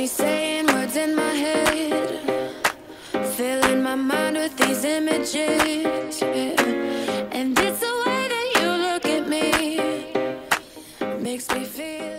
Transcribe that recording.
me saying words in my head Filling my mind with these images yeah. And it's the way that you look at me Makes me feel